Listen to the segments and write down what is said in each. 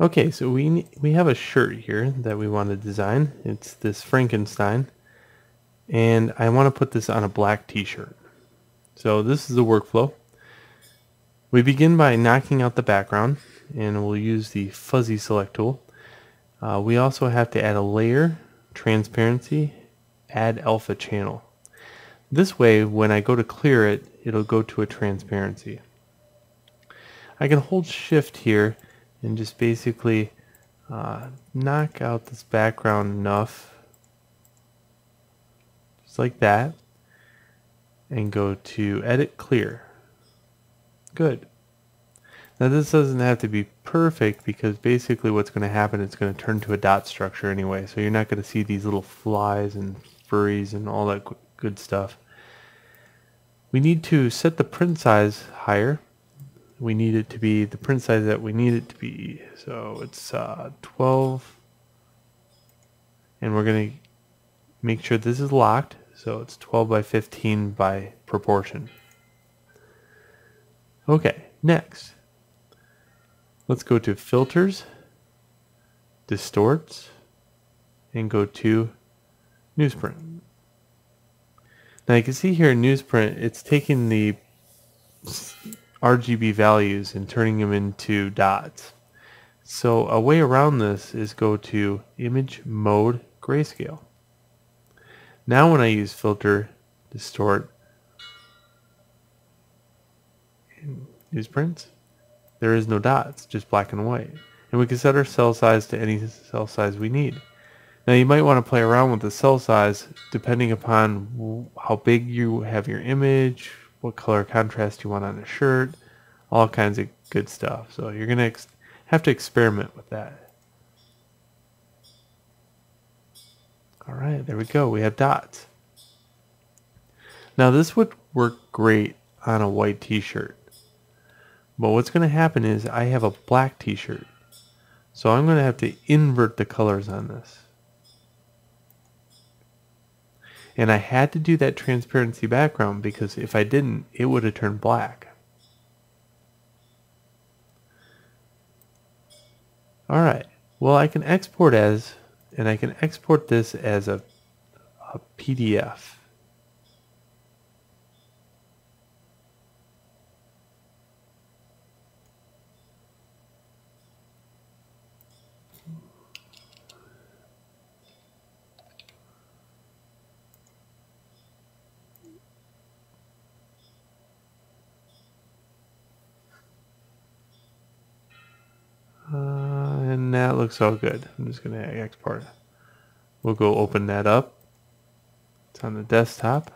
Okay, so we we have a shirt here that we want to design. It's this Frankenstein, and I want to put this on a black T-shirt. So this is the workflow. We begin by knocking out the background, and we'll use the fuzzy select tool. Uh, we also have to add a layer, transparency, add alpha channel. This way, when I go to clear it, it'll go to a transparency. I can hold shift here and just basically uh, knock out this background enough just like that and go to edit clear. Good. Now this doesn't have to be perfect because basically what's going to happen it's going to turn to a dot structure anyway so you're not going to see these little flies and furries and all that good stuff. We need to set the print size higher we need it to be the print size that we need it to be. So it's uh, 12 and we're going to make sure this is locked. So it's 12 by 15 by proportion. Okay, next. Let's go to filters, distorts, and go to newsprint. Now you can see here in newsprint, it's taking the RGB values and turning them into dots. So a way around this is go to image mode grayscale. Now when I use filter, distort, newsprint, there is no dots, just black and white. And we can set our cell size to any cell size we need. Now you might want to play around with the cell size depending upon how big you have your image, what color contrast you want on a shirt, all kinds of good stuff. So you're going to have to experiment with that. All right, there we go. We have dots. Now this would work great on a white t-shirt. But what's going to happen is I have a black t-shirt. So I'm going to have to invert the colors on this. And I had to do that transparency background because if I didn't, it would have turned black. Alright, well I can export as, and I can export this as a, a PDF. and that looks all good. I'm just going to export. We'll go open that up. It's on the desktop.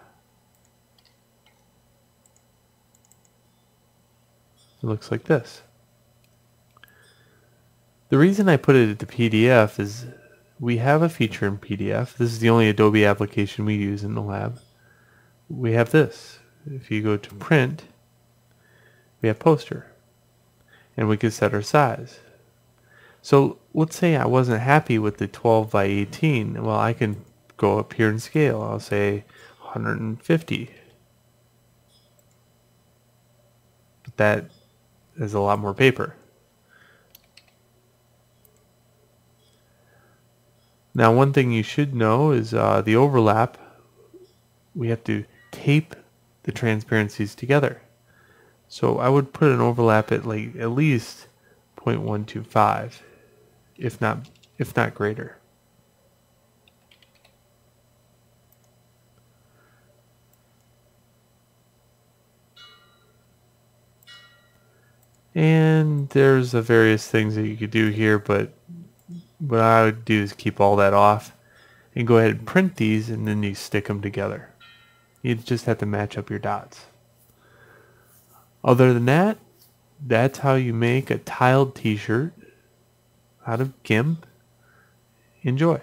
It looks like this. The reason I put it into PDF is we have a feature in PDF. This is the only Adobe application we use in the lab. We have this. If you go to print, we have poster. And we can set our size. So let's say I wasn't happy with the 12 by 18. Well, I can go up here and scale. I'll say 150. But that is a lot more paper. Now one thing you should know is uh, the overlap. We have to tape the transparencies together. So I would put an overlap at like at least 0.125 if not if not greater. And there's the various things that you could do here, but what I would do is keep all that off and go ahead and print these and then you stick them together. You just have to match up your dots. Other than that, that's how you make a tiled t-shirt out of GIMP. Enjoy.